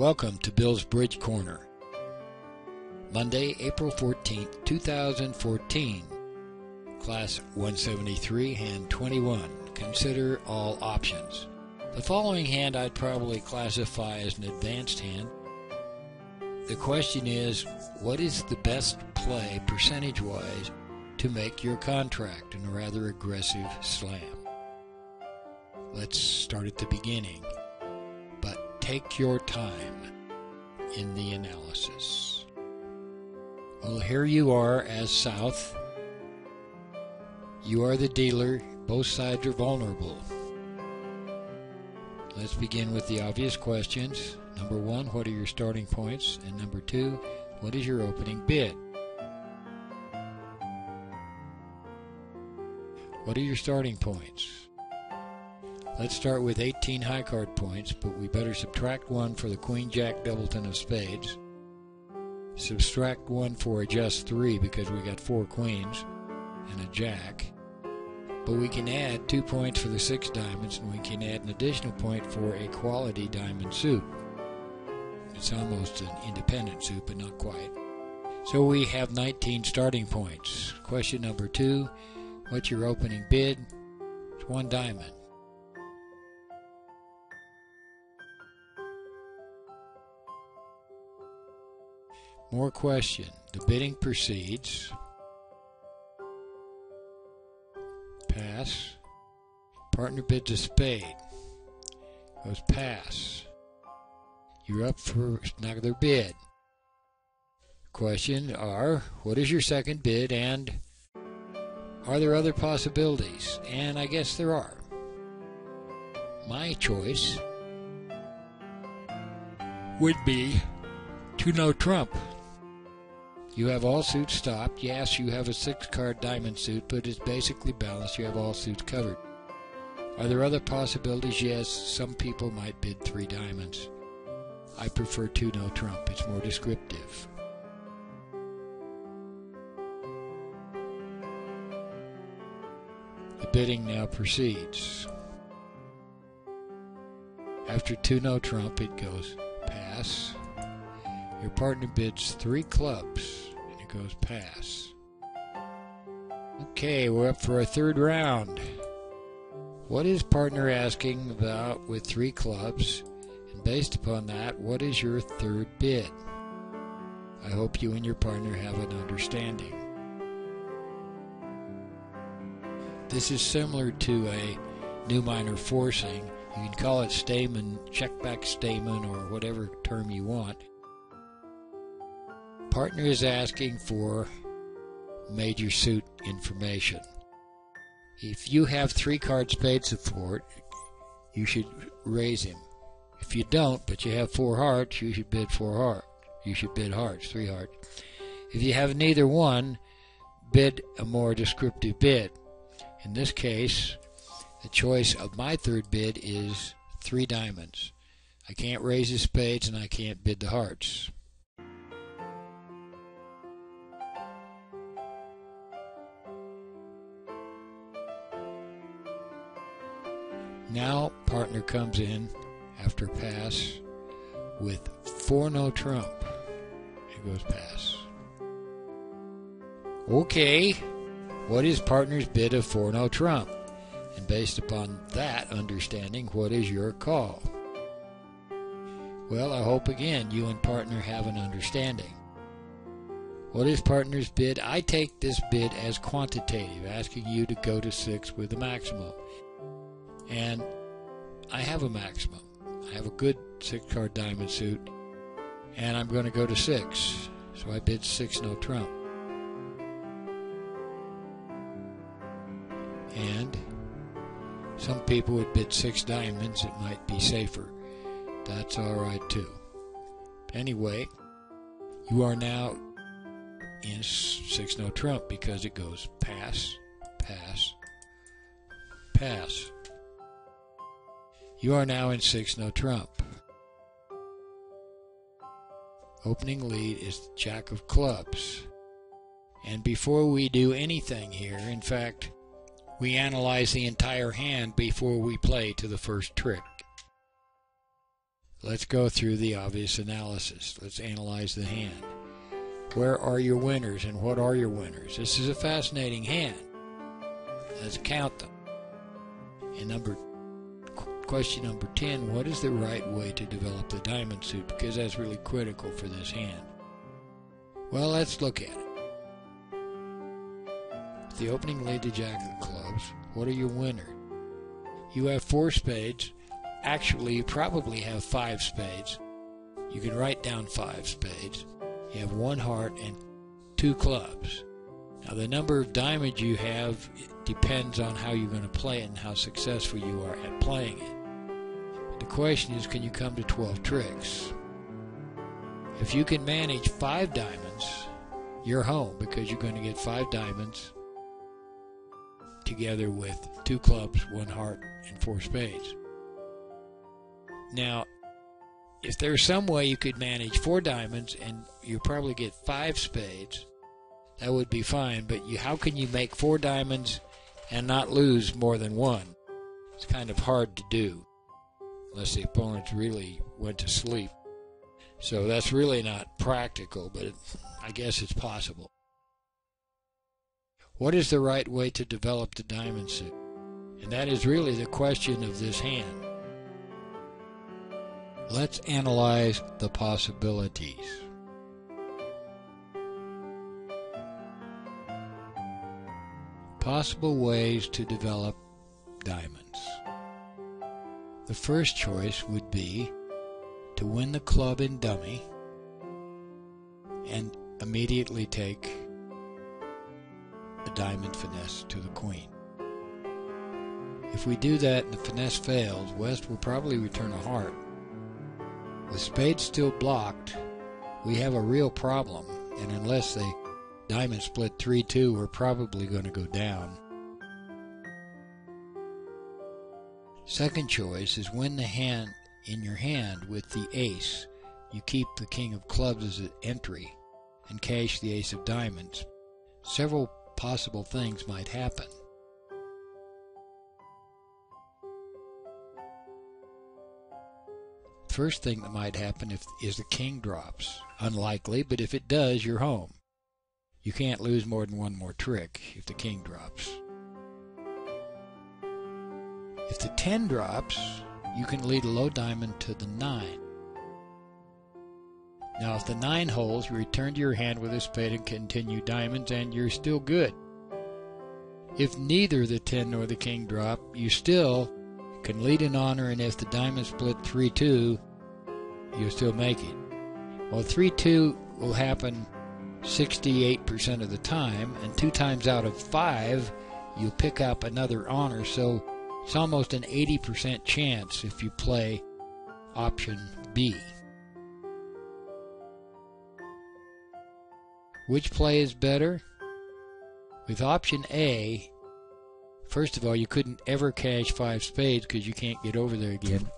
Welcome to Bill's Bridge Corner. Monday, April 14th, 2014. Class 173, Hand 21. Consider all options. The following hand I'd probably classify as an advanced hand. The question is, what is the best play percentage-wise to make your contract in a rather aggressive slam? Let's start at the beginning, take your time in the analysis. Well, here you are as South. You are the dealer. Both sides are vulnerable. Let's begin with the obvious questions. Number one, what are your starting points? And number two, what is your opening bid? What are your starting points? Let's start with 18 high card points, but we better subtract one for the Queen Jack Doubleton of Spades. Subtract one for a just three because we got four queens and a jack. But we can add two points for the six diamonds, and we can add an additional point for a quality diamond suit. It's almost an independent suit, but not quite. So we have 19 starting points. Question number two What's your opening bid? It's one diamond. More question. The bidding proceeds. Pass. Partner bids a spade. Goes pass. You're up for another bid. Question are what is your second bid and are there other possibilities? And I guess there are. My choice would be two no trump. You have all suits stopped. Yes, you have a six card diamond suit, but it's basically balanced. You have all suits covered. Are there other possibilities? Yes, some people might bid three diamonds. I prefer two no trump. It's more descriptive. The bidding now proceeds. After two no trump, it goes pass. Your partner bids three clubs, goes pass. Okay, we're up for a third round. What is partner asking about with three clubs? And based upon that, what is your third bid? I hope you and your partner have an understanding. This is similar to a new minor forcing. You can call it Stayman, check back Stayman, or whatever term you want. Partner is asking for major suit information. If you have three card spade support, you should raise him. If you don't, but you have four hearts, you should bid four hearts. You should bid hearts, three hearts. If you have neither one, bid a more descriptive bid. In this case, the choice of my third bid is three diamonds. I can't raise the spades and I can't bid the hearts. Now partner comes in after pass with four no trump. It goes pass. Okay, what is partner's bid of four no trump? And based upon that understanding, what is your call? Well, I hope again you and partner have an understanding. What is partner's bid? I take this bid as quantitative, asking you to go to six with a maximum. And I have a maximum. I have a good six card diamond suit, and I'm going to go to six. So I bid six no trump. And some people would bid six diamonds, it might be safer. That's alright too. Anyway, you are now in six no trump because it goes pass, pass, pass. You are now in six no trump. Opening lead is the Jack of Clubs. And before we do anything here, in fact, we analyze the entire hand before we play to the first trick. Let's go through the obvious analysis. Let's analyze the hand. Where are your winners and what are your winners? This is a fascinating hand. Let's count them. And number question number 10, what is the right way to develop the diamond suit? Because that's really critical for this hand. Well, let's look at it. The opening laid the jack of clubs. What are your winners? You have four spades. Actually, you probably have five spades. You can write down five spades. You have one heart and two clubs. Now, the number of diamonds you have depends on how you're going to play it and how successful you are at playing it. The question is, can you come to 12 tricks? If you can manage five diamonds, you're home because you're going to get five diamonds together with two clubs, one heart, and four spades. Now, if there's some way you could manage four diamonds and you probably get five spades, that would be fine. But you, how can you make four diamonds and not lose more than one? It's kind of hard to do, unless the opponents really went to sleep. So that's really not practical, but it, I guess it's possible. What is the right way to develop the diamond suit? And that is really the question of this hand. Let's analyze the possibilities. Possible ways to develop diamonds. The first choice would be to win the club in dummy and immediately take a diamond finesse to the queen. If we do that and the finesse fails, West will probably return a heart with spades still blocked, we have a real problem, and unless the diamond split 3-2, we're probably going to go down. Second choice is when the hand in your hand with the ace, you keep the king of clubs as an entry and cash the ace of diamonds. Several possible things might happen. First thing that might happen if, is the king drops. Unlikely, but if it does, you're home. You can't lose more than one more trick if the king drops. If the 10 drops, you can lead a low diamond to the 9. Now, if the 9 holds, you return to your hand with a spade and continue diamonds, and you're still good. If neither the 10 nor the king drop, you still can lead an honor, and if the diamond split 3 2, you'll still make it. Well, 3 2 will happen 68% of the time, and two times out of five, you'll pick up another honor. So it's almost an 80% chance if you play option B. Which play is better? With option A, First of all, you couldn't ever cash five spades because you can't get over there again.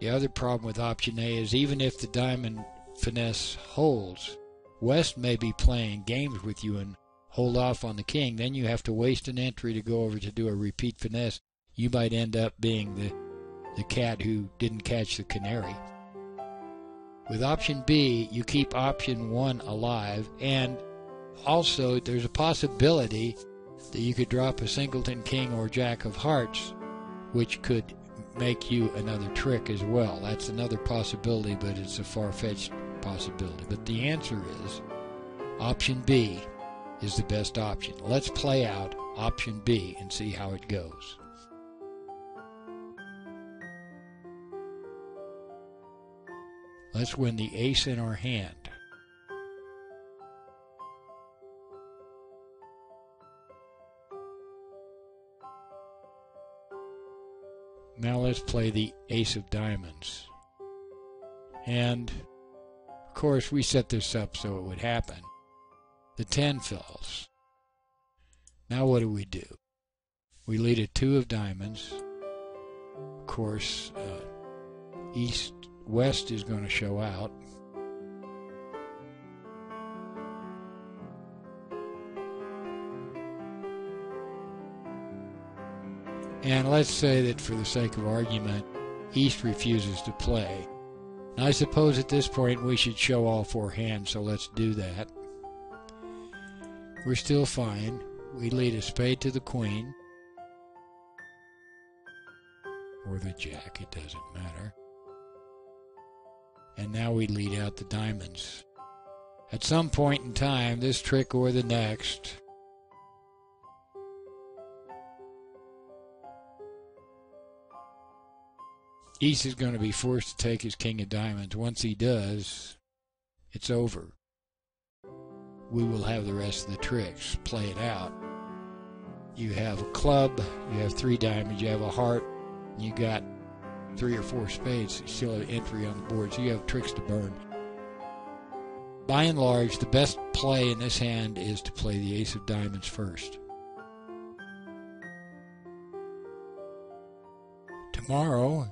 The other problem with option A is even if the diamond finesse holds, West may be playing games with you and hold off on the king. Then you have to waste an entry to go over to do a repeat finesse. You might end up being the, the cat who didn't catch the canary. With option B, you keep option 1 alive, and also there's a possibility that you could drop a singleton king or jack of hearts, which could make you another trick as well. That's another possibility, but it's a far fetched possibility. But the answer is option B is the best option. Let's play out option B and see how it goes. Let's win the ace in our hand. Now let's play the ace of diamonds. And, of course, we set this up so it would happen. The 10 falls. Now what do we do? We lead a 2 of diamonds. Of course, uh, east, west is going to show out. And let's say that for the sake of argument, East refuses to play. I suppose at this point we should show all four hands, so let's do that. We're still fine. We lead a spade to the queen. Or the jack, it doesn't matter. And now we lead out the diamonds. At some point in time, this trick or the next, East is going to be forced to take his king of diamonds. Once he does, it's over. We will have the rest of the tricks. Play it out. You have a club, you have three diamonds, you have a heart, you got three or four spades. Still have entry on the board, so you have tricks to burn. By and large, the best play in this hand is to play the ace of diamonds first. Tomorrow,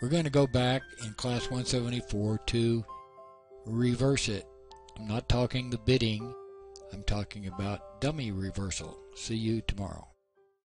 we're going to go back in class 174 to reverse it. I'm not talking the bidding, I'm talking about dummy reversal. See you tomorrow.